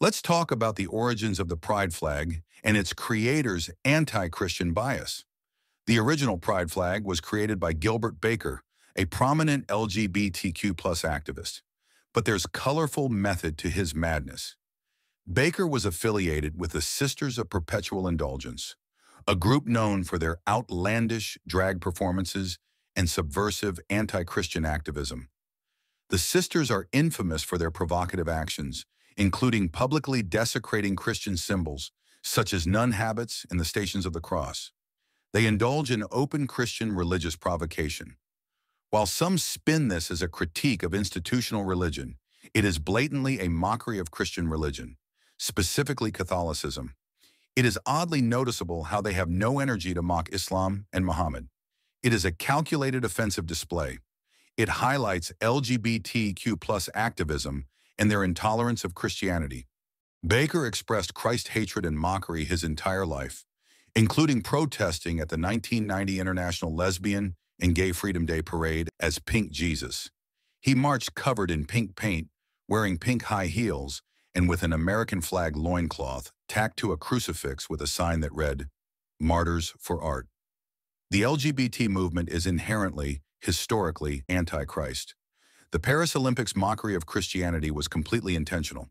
Let's talk about the origins of the pride flag and its creator's anti-Christian bias. The original pride flag was created by Gilbert Baker, a prominent LGBTQ plus activist. But there's colorful method to his madness. Baker was affiliated with the Sisters of Perpetual Indulgence, a group known for their outlandish drag performances and subversive anti-Christian activism. The sisters are infamous for their provocative actions, including publicly desecrating Christian symbols, such as nun habits and the Stations of the Cross. They indulge in open Christian religious provocation. While some spin this as a critique of institutional religion, it is blatantly a mockery of Christian religion, specifically Catholicism. It is oddly noticeable how they have no energy to mock Islam and Muhammad. It is a calculated offensive display. It highlights LGBTQ plus activism and their intolerance of Christianity. Baker expressed Christ hatred and mockery his entire life, including protesting at the 1990 International Lesbian and Gay Freedom Day Parade as Pink Jesus. He marched covered in pink paint, wearing pink high heels, and with an American flag loincloth tacked to a crucifix with a sign that read, Martyrs for Art. The LGBT movement is inherently, historically, anti-Christ. The Paris Olympics mockery of Christianity was completely intentional.